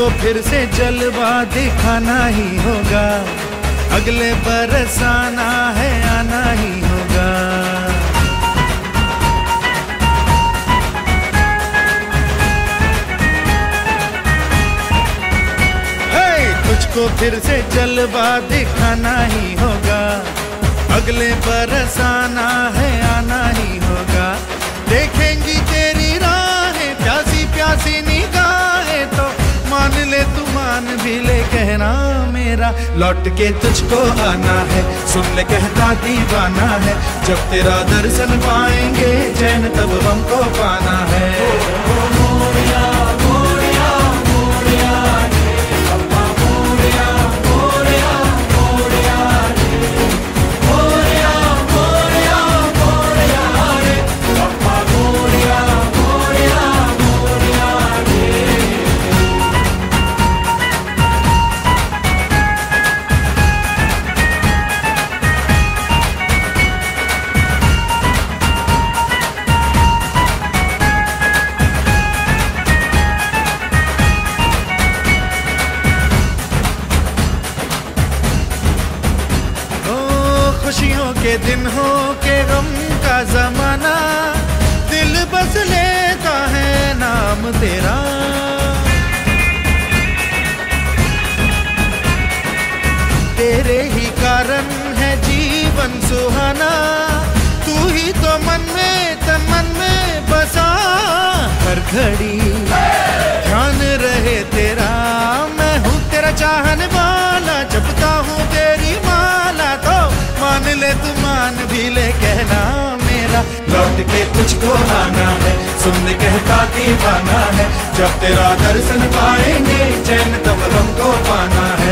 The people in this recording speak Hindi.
तुझको फिर से जलवा दिखाना ही होगा। अगले बरस आना है, आना ही होगा। तुझको फिर से जलवा दिखाना ही होगा। अगले बरस आना है आना कहना मेरा, लौट के तुझको आना है। सुन ले कहता दीवाना है, जब तेरा दर्शन पाएँगे, चैन तब हमको पाना है। खुशियों के दिन हो के गम का जमाना। दिल बस लेता है नाम तेरा। तेरे ही कारण है जीवन सुहाना। तू ही तो मन में तन मन में बसा। हर घड़ी ध्यान रहे तेरा। मैं हूँ तेरा चाहने वाला कहना मेरा, लौट के तुझको आना है। सुन कहता दीवाना है, जब तेरा दर्शन पाएँगे, चैन तब हमको पाना है।